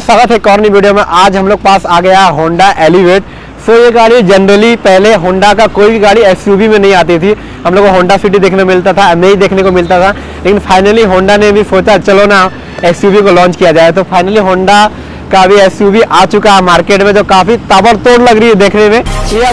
Friends स्वागत है corny video में। आज हम लोग पास आ गया होंडा एलिवेट सो ये गाड़ी जनरली पहले होंडा का कोई भी गाड़ी एसयूवी में नहीं आती थी। हम लोग को होंडा सिटी देखने मिलता था एम देखने को मिलता था। लेकिन फाइनली होंडा ने भी सोचा, चलो ना एसयूवी को लॉन्च किया जाए। तो फाइनली होंडा का भी एसयूवी आ चुका है मार्केट में, जो काफ़ी ताबड़तोड़ लग रही है देखने में। ये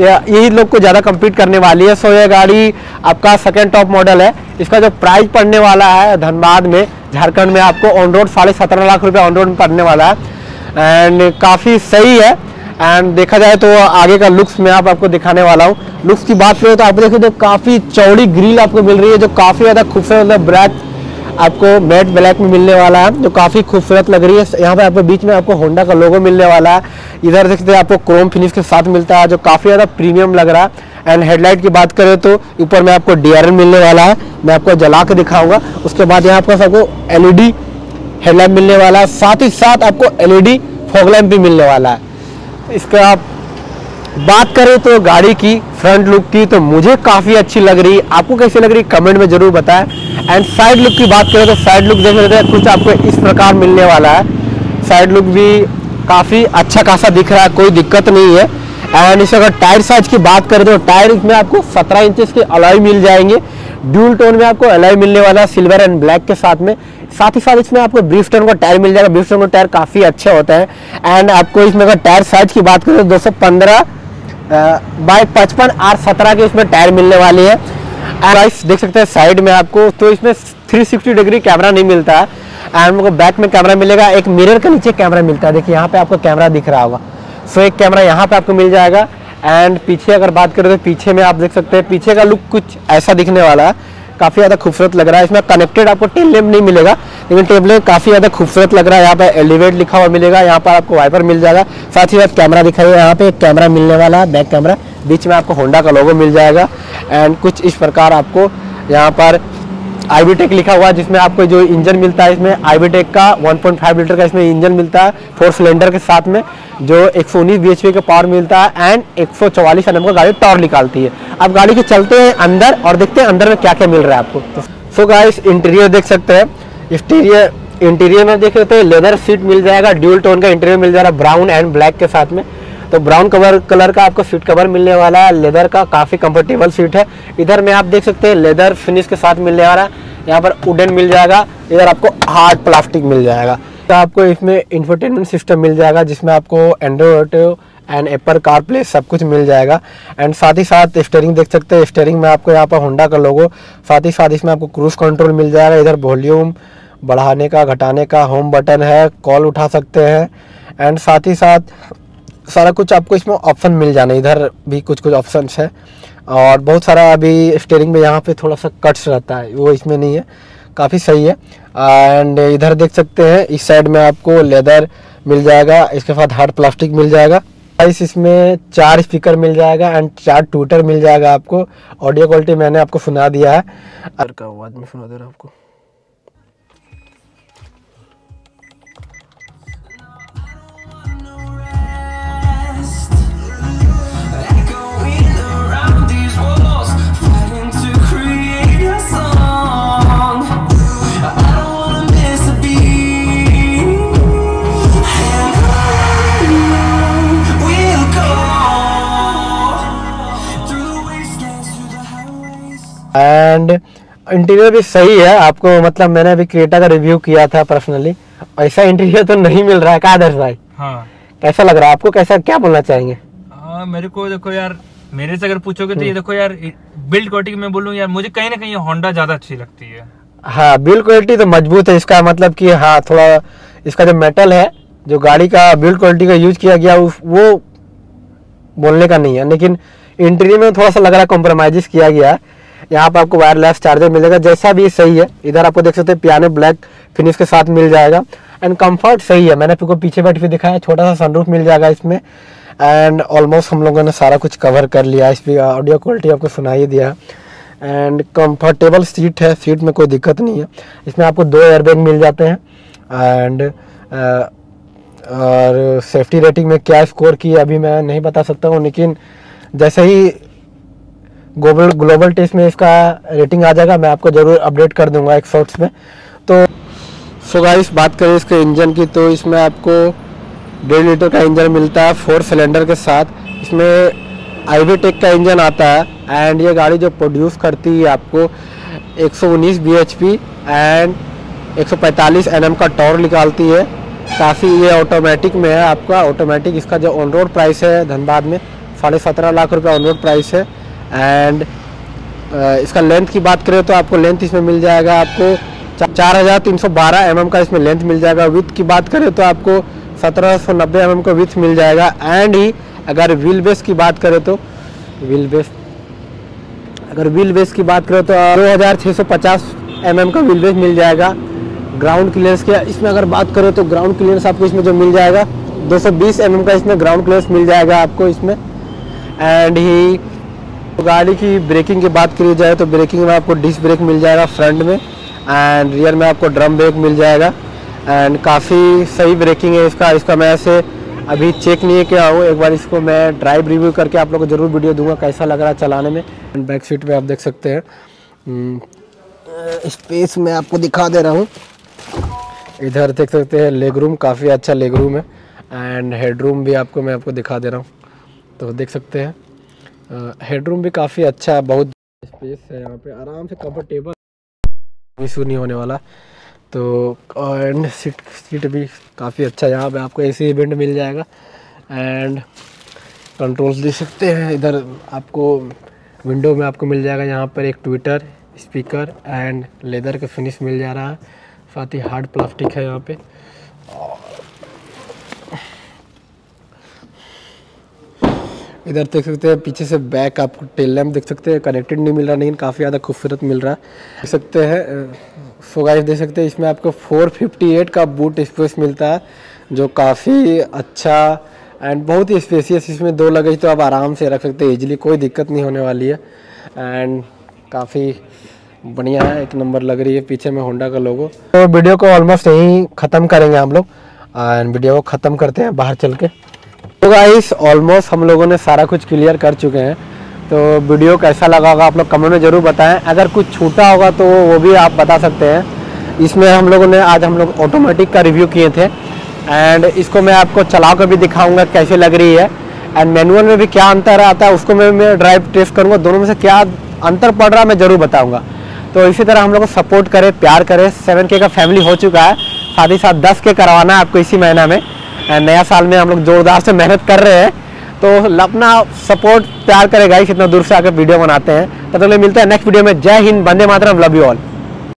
यही लोग को ज़्यादा कम्पीट करने वाली है। सो ये गाड़ी आपका सेकेंड टॉप मॉडल है। इसका जो प्राइस पड़ने वाला है धनबाद में, झारखंड में आपको ऑन रोड साढ़े सत्रह लाख रुपए ऑन रोड में पड़ने वाला है। एंड काफ़ी सही है। एंड देखा जाए तो आगे का लुक्स मैं आप, आपको दिखाने वाला हूँ। लुक्स की बात करें तो आप देखिए तो काफ़ी चौड़ी ग्रिल आपको मिल रही है, जो काफ़ी ज़्यादा खूबसूरत ब्लैक आपको मैट ब्लैक में मिलने वाला है जो काफ़ी खूबसूरत लग रही है। यहाँ पे आपको बीच में आपको होंडा का लोगो मिलने वाला है। इधर देखते हैं, आपको क्रोम फिनिश के साथ मिलता है, जो काफ़ी ज़्यादा प्रीमियम लग रहा है। एंड हेडलाइट की बात करें तो ऊपर में आपको डी मिलने वाला है। मैं आपको जला के दिखाऊँगा। उसके बाद यहाँ पर सबको एल हेडलाइट मिलने वाला है। साथ ही साथ आपको LED फॉग लैम्प भी मिलने वाला है। इसका आप बात करें तो गाड़ी की फ्रंट लुक की तो मुझे काफ़ी अच्छी लग रही। आपको कैसी लग रही? कमेंट में ज़रूर बताएँ। एंड साइड लुक की बात करें तो साइड लुक देख लेते हैं, कुछ आपको इस प्रकार मिलने वाला है। साइड लुक भी काफ़ी अच्छा खासा दिख रहा है, कोई दिक्कत नहीं है। एंड इसे अगर टायर साइज़ की बात करें तो टायर इसमें आपको 17 इंचेस के अलॉय मिल जाएँगे। ड्यूल टोन में आपको अलॉय मिलने वाला है सिल्वर एंड ब्लैक के साथ में। साथ ही साथ इसमें आपको ब्रीफ टोन का टायर मिल जाएगा। ब्रीफ टोन का टायर काफ़ी अच्छे होते हैं। एंड आपको इसमें अगर टायर साइज़ की बात करें तो दो सौ पंद्रह बाई पचपन आर सत्रह के इसमें टायर मिलने वाली है। प्राइस देख सकते हैं साइड में आपको तो इसमें 360 डिग्री कैमरा नहीं मिलता। है एंड को बैक में कैमरा मिलेगा, एक मिरर के नीचे कैमरा मिलता है। देखिए, यहाँ पे आपको कैमरा दिख रहा होगा। सो एक कैमरा यहाँ पे आपको मिल जाएगा। एंड पीछे अगर बात करें तो पीछे में आप देख सकते हैं, पीछे का लुक कुछ ऐसा दिखने वाला है। काफ़ी ज़्यादा खूबसूरत लग रहा है। इसमें कनेक्टेड आपको टेल लैम्प नहीं मिलेगा, लेकिन लैम्प काफ़ी ज़्यादा खूबसूरत लग रहा है। यहाँ पर एलिवेट लिखा हुआ मिलेगा, यहाँ पर आपको वाइपर मिल जाएगा। साथ ही साथ कैमरा दिखाई यहाँ पे एक कैमरा मिलने वाला है बैक कैमरा बीच में आपको होंडा का लोगो मिल जाएगा। एंड कुछ इस प्रकार आपको यहाँ पर आईबीटेक लिखा हुआ है, जिसमें आपको जो इंजन मिलता है इसमें आईबीटेक का 1.5 लीटर का इसमें इंजन मिलता है फोर सिलेंडर के साथ में, जो एक 119 बीएचपी का पावर मिलता है एंड 144 एनएम का गाड़ी टॉर निकालती है। अब गाड़ी के चलते हैं अंदर और देखते हैं अंदर में क्या क्या मिल रहा है आपको। सो गाइस इंटीरियर देख सकते हैं। इंटीरियर इंटीरियर में देख रहे लेदर सीट मिल जाएगा ड्यूल टोन का इंटीरियर मिल जाएगा ब्राउन एंड ब्लैक के साथ में। तो ब्राउन कवर कलर का आपको सीट कवर मिलने वाला है। लेदर का काफ़ी कंफर्टेबल सीट है। इधर में आप देख सकते हैं लेदर फिनिश के साथ मिलने वाला है। यहाँ पर वुडन मिल जाएगा। इधर आपको हार्ड प्लास्टिक मिल जाएगा। तो आपको इसमें इंफरटेनमेंट सिस्टम मिल जाएगा, जिसमें आपको Android and Apple CarPlay सब कुछ मिल जाएगा। एंड साथ ही साथ स्टेयरिंग देख सकते हैं। स्टेयरिंग में आपको यहाँ पर होंडा का लोगो साथ ही साथ इसमें आपको क्रूज कंट्रोल मिल जाएगा। इधर वॉल्यूम बढ़ाने का, घटाने का होम बटन है। कॉल उठा सकते हैं। एंड साथ ही साथ सारा कुछ आपको इसमें ऑप्शन मिल जाना इधर भी कुछ कुछ ऑप्शन है। और बहुत सारा अभी स्टेयरिंग में यहाँ पे थोड़ा सा कट्स रहता है। वो इसमें नहीं है। काफ़ी सही है। एंड इधर देख सकते हैं, इस साइड में आपको लेदर मिल जाएगा। इसके साथ हार्ड प्लास्टिक मिल जाएगा। इस इसमें चार स्पीकर मिल जाएगा एंड चार ट्विटर मिल जाएगा आपको। ऑडियो क्वालिटी मैंने आपको सुना दिया है आपको। एंड इंटीरियर भी सही है आपको मतलब मैंने अभी क्रिएटा का रिव्यू किया था पर्सनली ऐसा इंटीरियर तो नहीं मिल रहा है का आदर्श भाई? हाँ। कैसा लग रहा है? आपको कैसा क्या बोलना चाहेंगे? हाँ मेरे को देखो यार मेरे से अगर पूछोगे तो ये देखो यार बिल्ड क्वालिटी में बोलूँ यार मुझे कहीं ना कहीं होंडा ज़्यादा अच्छी लगती है। हाँ बिल्ड क्वालिटी तो मज़बूत है इसका मतलब कि हाँ थोड़ा इसका जो मेटल है जो गाड़ी का बिल्ड क्वालिटी का यूज़ किया गया वो बोलने का नहीं है। लेकिन इंटीरियर में थोड़ा सा लग रहा है कॉम्प्रोमाइज किया गया। है यहाँ पर आपको वायरलेस चार्जर मिलेगा। जैसा भी सही है, इधर आपको देख सकते हैं पियानो ब्लैक फिनिश के साथ मिल जाएगा। एंड कंफर्ट सही है, मैंने आपको पीछे बैठ भी दिखाया, छोटा सा सनरूफ मिल जाएगा इसमें। एंड ऑलमोस्ट हम लोगों ने सारा कुछ कवर कर लिया, इसकी ऑडियो क्वालिटी आपको सुनाई दिया एंड कंफर्टेबल सीट है सीट में कोई दिक्कत नहीं है। इसमें आपको दो एयरबैग मिल जाते हैं। एंड और सेफ्टी रेटिंग में क्या स्कोर की अभी मैं नहीं बता सकता हूँ, लेकिन जैसे ही ग्लोबल ग्लोबल टेस्ट में इसका रेटिंग आ जाएगा, मैं आपको ज़रूर अपडेट कर दूँगा एक शॉर्ट्स में। तो सो गाइस बात करें इसके इंजन की तो इसमें आपको डेढ़ लीटर का इंजन मिलता है फोर सिलेंडर के साथ। इसमें आईवी टेक का इंजन आता है एंड ये गाड़ी जो प्रोड्यूस करती है आपको 119 bhp एंड 145 nm का टॉर निकालती है। काफ़ी ये ऑटोमेटिक में है आपका ऑटोमेटिक इसका जो ऑन रोड प्राइस है धनबाद में साढ़े सत्रह लाख रुपये ऑन रोड प्राइस है। एंड इसका लेंथ की बात करें तो आपको लेंथ इसमें मिल जाएगा आपको चार हज़ार तीन सौ बारह एम का इसमें लेंथ मिल जाएगा। विथ की बात करें तो आपको सत्रह सौ नब्बे एम का विथ मिल जाएगा। एंड ही अगर व्हील बेस की बात करें तो व्हील बेस अगर व्हील बेस की बात करें तो दो हज़ार छः सौ पचास एम का व्हील बेस मिल जाएगा। ग्राउंड क्लियरेंस के, इसमें अगर बात करें तो ग्राउंड क्लियरेंस आपको इसमें जो मिल जाएगा 220 mm का इसमें ग्राउंड क्लियरेंस मिल जाएगा आपको इसमें। एंड ही तो गाड़ी की ब्रेकिंग की बात करी जाए तो ब्रेकिंग में आपको डिस्क ब्रेक मिल जाएगा फ्रंट में एंड रियर में आपको ड्रम ब्रेक मिल जाएगा एंड काफ़ी सही ब्रेकिंग है इसका। इसका मैं ऐसे अभी चेक नहीं क्या हूँ। एक बार इसको मैं ड्राइव रिव्यू करके आप लोग को ज़रूर वीडियो दूँगा कैसा लग रहा है चलाने में। एंड बैक सीट पे आप देख सकते हैं। स्पेस में आपको दिखा दे रहा हूँ। इधर देख सकते हैं लेग रूम काफ़ी अच्छा लेग रूम है। एंड हेड रूम भी आपको मैं आपको दिखा दे रहा हूँ। तो देख सकते हैं। हेड रूम भी काफ़ी अच्छा है, बहुत स्पेस है यहाँ पे। आराम से कंफर्टेबल इशू नहीं होने वाला। तो एंड सीट सीट भी काफ़ी अच्छा है। यहाँ पे आपको एसी इवेंट मिल जाएगा। एंड कंट्रोल्स दे सकते हैं। इधर आपको विंडो में आपको मिल जाएगा यहाँ पर एक ट्विटर स्पीकर एंड लेदर का फिनिश मिल जा रहा है। साथ ही हार्ड प्लास्टिक है यहाँ पे। इधर देख सकते हैं, पीछे से बैक आपको टेल लैम्प देख सकते हैं कनेक्टेड नहीं मिल रहा, लेकिन काफ़ी ज़्यादा खूबसूरत मिल रहा है। देख सकते हैं सो देख सकते हैं, इसमें आपको 458 का बूट स्पेस मिलता है, जो काफ़ी अच्छा एंड बहुत ही स्पेसियस इसमें दो लगेज तो आप आराम से रख सकते हैं इजीली कोई दिक्कत नहीं होने वाली है। एंड काफ़ी बढ़िया है, एक नंबर लग रही है पीछे में होंडा का लोगो तो वीडियो को ऑलमोस्ट यहीं ख़त्म करेंगे हम लोग एंड वीडियो को ख़त्म करते हैं बाहर चल के। तो गाइस ऑलमोस्ट हम लोगों ने सारा कुछ क्लियर कर चुके हैं। तो वीडियो कैसा लगा होगा आप लोग कमेंट में ज़रूर बताएँ। अगर कुछ छूटा होगा तो वो भी आप बता सकते हैं। इसमें हम लोगों ने आज हम लोग ऑटोमेटिक का रिव्यू किए थे। एंड इसको मैं आपको चला कर भी दिखाऊँगा कैसे लग रही है। एंड मैनुअल में भी क्या अंतर आता है, उसको मैं मैं ड्राइव टेस्ट करूँगा। दोनों में से क्या अंतर पड़ रहा है, मैं ज़रूर बताऊँगा। तो इसी तरह हम लोग को सपोर्ट करें, प्यार करें। सेवन के का फैमिली हो चुका है। साथ ही साथ दस के करवाना है आपको इसी महीना में। नया साल में हम लोग जोरदार से मेहनत कर रहे हैं। तो अपना सपोर्ट प्यार करेगा इस इतना दूर से आकर वीडियो बनाते हैं। तो, तो मिलते हैं नेक्स्ट वीडियो में। जय हिंद बंदे मातरम लव यू ऑल